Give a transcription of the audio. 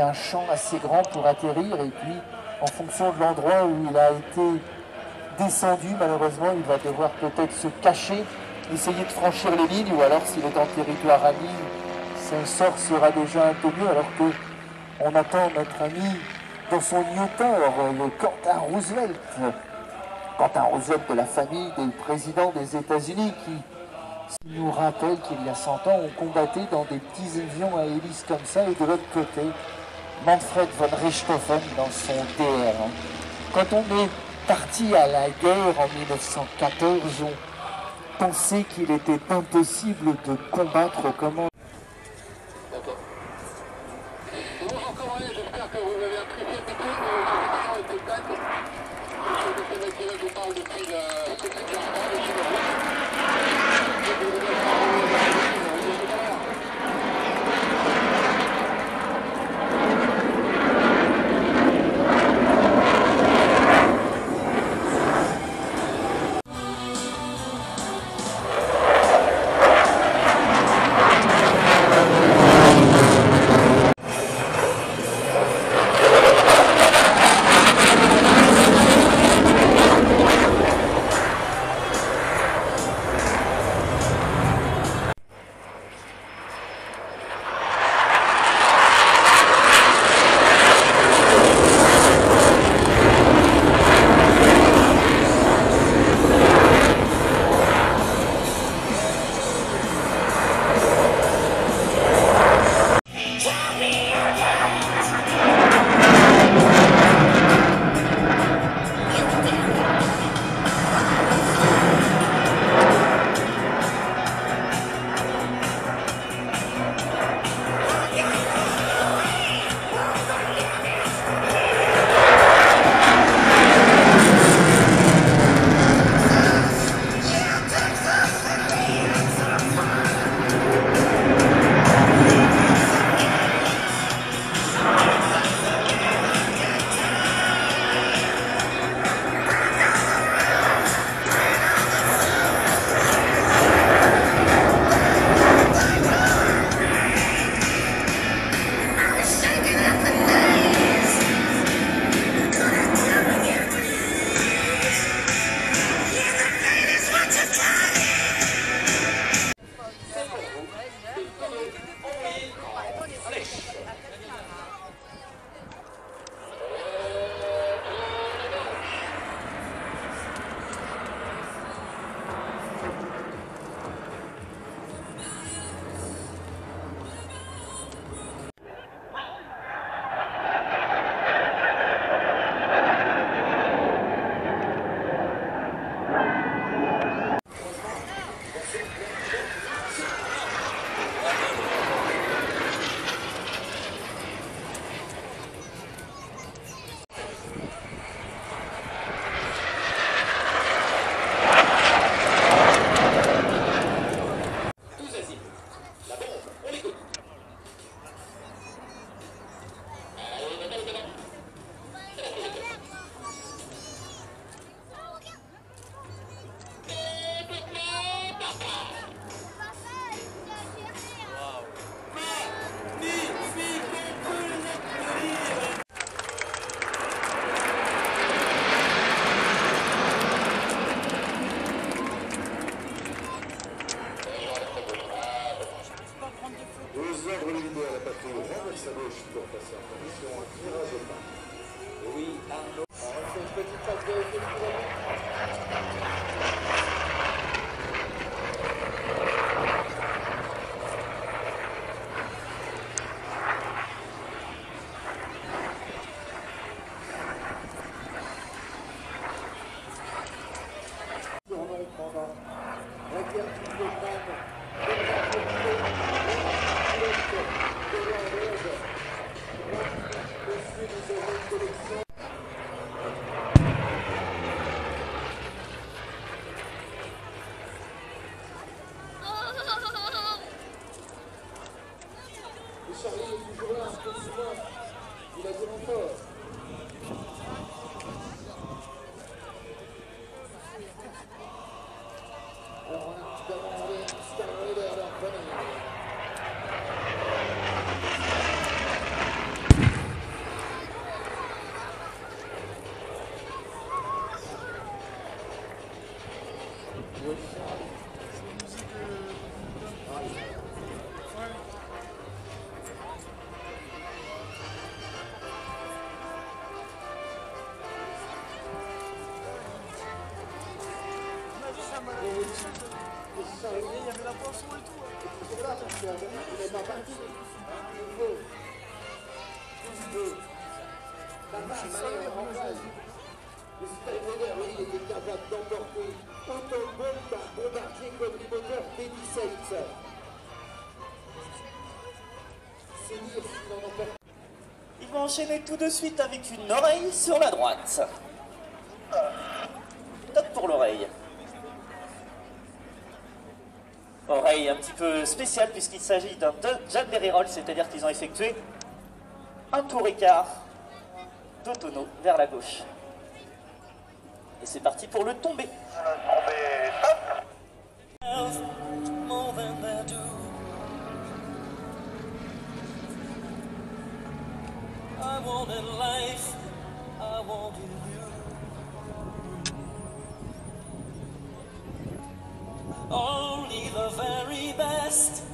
un champ assez grand pour atterrir et puis en fonction de l'endroit où il a été descendu, malheureusement, il va devoir peut-être se cacher, essayer de franchir les lignes ou alors s'il est en territoire ami, son sort sera déjà un peu mieux alors que on attend notre ami dans son Newton, le Quentin Roosevelt. Quentin Roosevelt de la famille des présidents des États-Unis qui nous rappelle qu'il y a 100 ans, on combattait dans des petits avions à hélice comme ça et de l'autre côté, Manfred von Richthofen dans son DR. Quand on est parti à la guerre en 1914, on pensait qu'il était impossible de combattre comment dakika kaldı. Le Skywalker, lui, il était capable d'emporter autant de bombes par bombardier comme les moteurs B-17. C'est dire s'il en emporte. Ils vont enchaîner tout de suite avec une oreille sur la droite. Top pour l'oreille. Oreille un petit peu spéciale puisqu'il s'agit d'un Jack Roll, c'est-à-dire qu'ils ont effectué un tour écart de tonneau vers la gauche. Et c'est parti pour le tomber. More than best